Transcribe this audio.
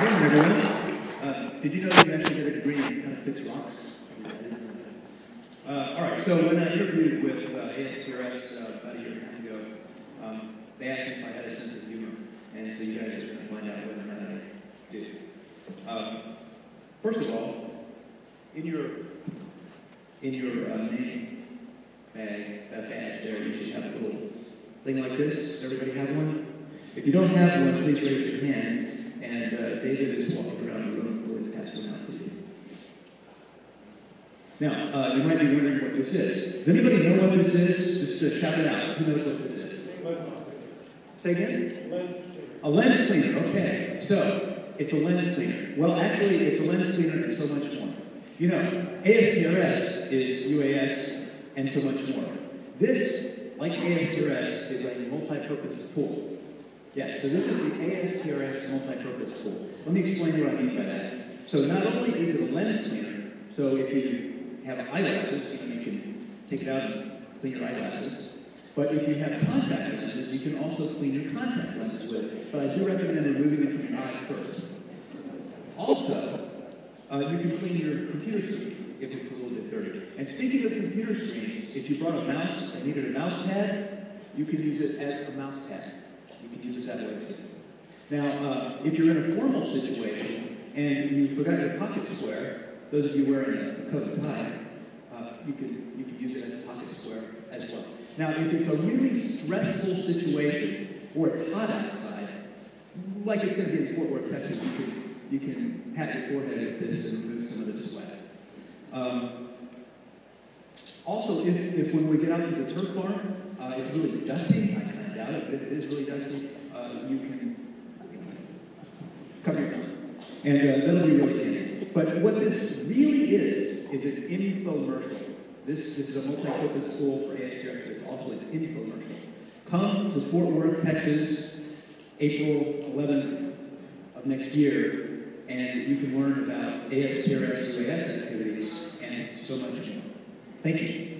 Uh, did you know that you actually get a degree in how to fix rocks? Uh, all right, so when I interviewed with uh, ASPRS uh, about a year and a half ago, um, they asked me if I had a sense of humor, and so you guys are going to find out whether or not I do. Um, first of all, in your in your uh, name bag, that badge there, you should have a little thing like this. Does everybody have one? If you don't have one, please raise your hand, and uh, David is walking around the room going to pass one out to you. Now, uh, you might be wondering what this is. Does anybody know what this is? Just uh, shout it out. Who knows what this is? Say again? A lens cleaner, okay. So, it's a lens cleaner. Well, actually, it's a lens cleaner and so much more. You know, ASPRS is UAS and so much more. This, like ASPRS, is a multi-purpose tool. Yes, so this is the ASPRS multi-purpose tool. Let me explain what I mean by that. So not only is it a lens cleaner, so if you have eyelashes, you, you can take it out and clean your eyeglasses. But if you have contact lenses, you can also clean your contact lenses with it. But I do recommend removing them from your eye first. Also, uh, you can clean your computer screen if it's a little bit dirty. And speaking of computer screens, if you brought a mouse and needed a mouse pad, you can use it as a mouse pad. You can use it that way too. Now, uh, if you're in a formal situation and you forgot your pocket square, those of you wearing a, coat and tie, uh, you could you could use it as a pocket square as well. Now, if it's a really stressful situation or it's hot outside, like it's going to be in Fort Worth, Texas, you can you can pat your forehead with this and remove some of the sweat. Um, also, if, if when we get out to the turf farm, uh, it's really dusty, I kind doubt it, but if it is really dusty, uh, you can cover your. And uh, that'll be really handy. But what this really is, is an infomercial. This, this is a multi-purpose tool for ASPRS, but it's also an infomercial. Come to Fort Worth, Texas, April 11th of next year, and you can learn about ASPRS UAS activities and so much more. Thank you.